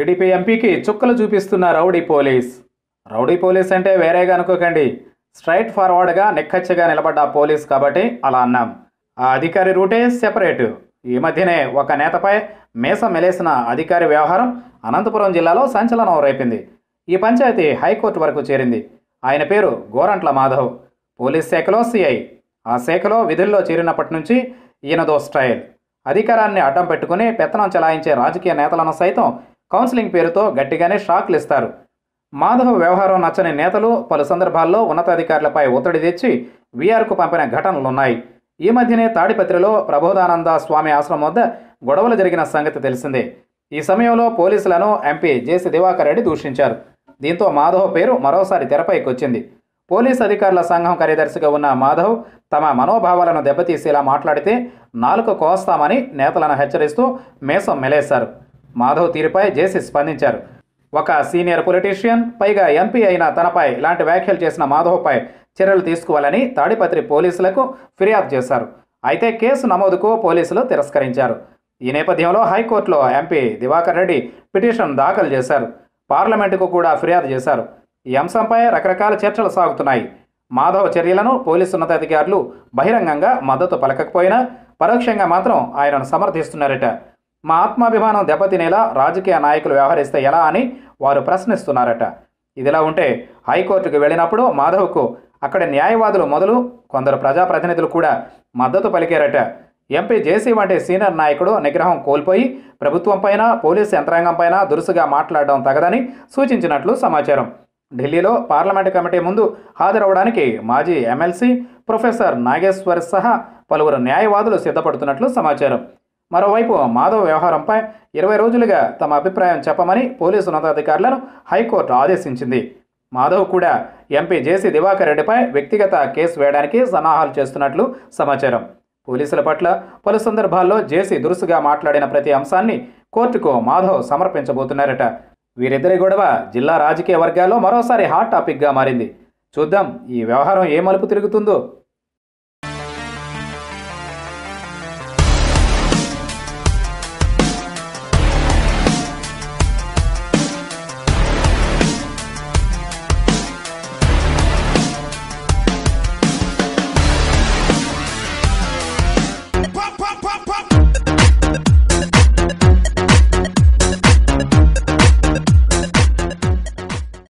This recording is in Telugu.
టీడీపీ ఎంపీకి చుక్కలు చూపిస్తున్న రౌడీ పోలీస్. రౌడీ పోలీస్ అంటే వేరేగా అనుకోకండి. స్ట్రైట్ ఫార్వర్డ్గా నిక్కచ్చిగా నిలబడ్డ పోలీస్ కాబట్టి అలా అన్నాం. ఆ అధికారి రూటే సెపరేట్. ఈ మధ్యనే ఒక నేతపై మేస మెలేసిన అధికారి వ్యవహారం అనంతపురం జిల్లాలో సంచలనం రేపింది. ఈ పంచాయతీ హైకోర్టు వరకు చేరింది. ఆయన పేరు గోరంట్ల మాధవ్. పోలీస్ శాఖలో సిఐ. ఆ శాఖలో విధుల్లో చేరినప్పటి నుంచి ఈయనదో స్టైల్ అధికారాన్ని అడ్డం పెట్టుకుని పెత్తనం చెలాయించే రాజకీయ నేతలను సైతం కౌన్సిలింగ్ పేరుతో గట్టిగానే షాక్లు ఇస్తారు. మాధవ్ వ్యవహారం నచ్చని నేతలు పలు సందర్భాల్లో ఉన్నతాధికారులపై ఒత్తిడి తెచ్చి వీఆర్కు పంపిన ఘటనలున్నాయి. ఈ మధ్యనే తాడిపత్రిలో ప్రబోధానంద స్వామి ఆశ్రమం వద్ద గొడవలు జరిగిన సంగతి తెలిసిందే. ఈ సమయంలో పోలీసులను ఎంపీ జేసి దివాకర్ రెడ్డి దూషించారు. దీంతో మాధవ్ పేరు మరోసారి తెరపైకి వచ్చింది పోలీస్ అధికారుల సంఘం కార్యదర్శిగా ఉన్న మాధవ్ తమ మనోభావాలను దెబ్బతీసేలా మాట్లాడితే నాలుక కోస్తామని నేతలను హెచ్చరిస్తూ మేసం మెలేశారు. మాధవ్ తీరుపై జేసీ స్పందించారు. ఒక సీనియర్ పొలిటీషియన్ పైగా ఎంపీ అయిన తనపై ఇలాంటి వ్యాఖ్యలు చేసిన మాధవ్పై చర్యలు తీసుకోవాలని తాడిపత్రి పోలీసులకు ఫిర్యాదు చేశారు. అయితే కేసు నమోదుకు పోలీసులు తిరస్కరించారు. ఈ నేపథ్యంలో హైకోర్టులో ఎంపీ దివాకర్ రెడ్డి పిటిషన్ దాఖలు చేశారు. పార్లమెంటుకు కూడా ఫిర్యాదు చేశారు. ఈ అంశంపై రకరకాల చర్చలు సాగుతున్నాయి. మాధవ్ చర్యలను పోలీసు ఉన్నతాధికారులు బహిరంగంగా మద్దతు పలకకపోయినా పరోక్షంగా మాత్రం ఆయనను సమర్థిస్తున్నారట. మా ఆత్మాభిమానం దెబ్బతినేలా రాజకీయ నాయకులు వ్యవహరిస్తే ఎలా అని వారు ప్రశ్నిస్తున్నారట. ఇదిలా ఉంటే హైకోర్టుకు వెళ్ళినప్పుడు మాధవ్కు అక్కడ న్యాయవాదులు మొదలు కొందరు ప్రజాప్రతినిధులు కూడా మద్దతు పలికారట. ఎంపీ జేసీ వంటి సీనియర్ నాయకుడు నిగ్రహం కోల్పోయి ప్రభుత్వంపైన పోలీసు యంత్రాంగంపైన దురుసుగా మాట్లాడడం తగదని సూచించినట్లు సమాచారం. ఢిల్లీలో పార్లమెంటు కమిటీ ముందు హాజరవడానికి మాజీ ఎమ్మెల్సీ ప్రొఫెసర్ నాగేశ్వర్ సహా పలువురు న్యాయవాదులు సిద్ధపడుతున్నట్లు సమాచారం. మరోవైపు మాధవ్ వ్యవహారంపై ఇరవై రోజులుగా తమ అభిప్రాయం చెప్పమని పోలీసు ఉన్నతాధికారులను హైకోర్టు ఆదేశించింది. మాధవ్ కూడా ఎంపీ జేసీ దివాకర్ రెడ్డిపై వ్యక్తిగత కేసు వేయడానికి సన్నాహాలు చేస్తున్నట్లు సమాచారం. పోలీసుల పట్ల పలు సందర్భాల్లో జేసీ దురుసుగా మాట్లాడిన ప్రతి అంశాన్ని కోర్టుకు మాధవ్ సమర్పించబోతున్నారట. వీరిద్దరి గొడవ జిల్లా రాజకీయ వర్గాల్లో మరోసారి హాట్ టాపిక్గా మారింది. చూద్దాం ఈ వ్యవహారం ఏ మలుపు తిరుగుతుందో.